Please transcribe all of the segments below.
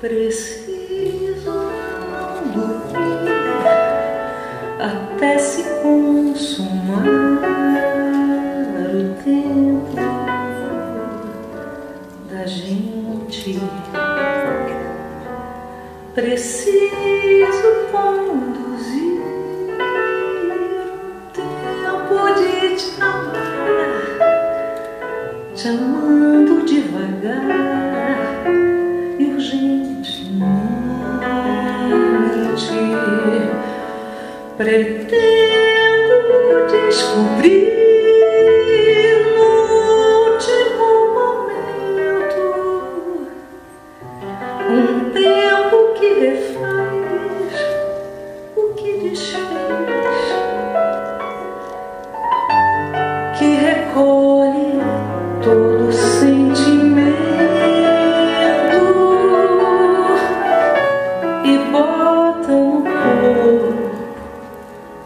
Preciso até se consumar o tempo da gente. Preciso conduzir o tempo de te amar, te amando devagar Pretendo descobrir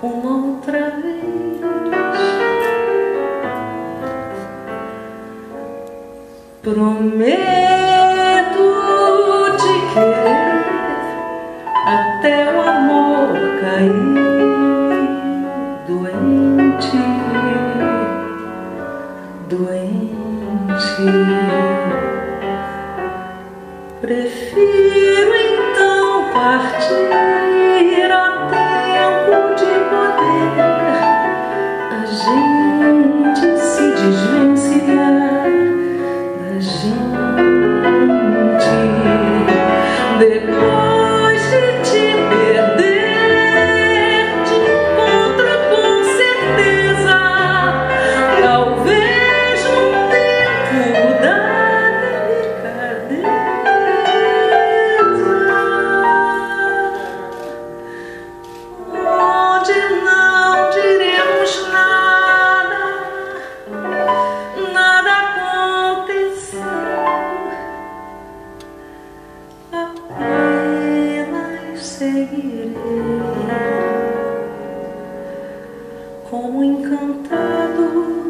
uma outra vez. Prometo te querer até o amor cair doente, doente. Prefiro então partir a tempo seguirei como encantar.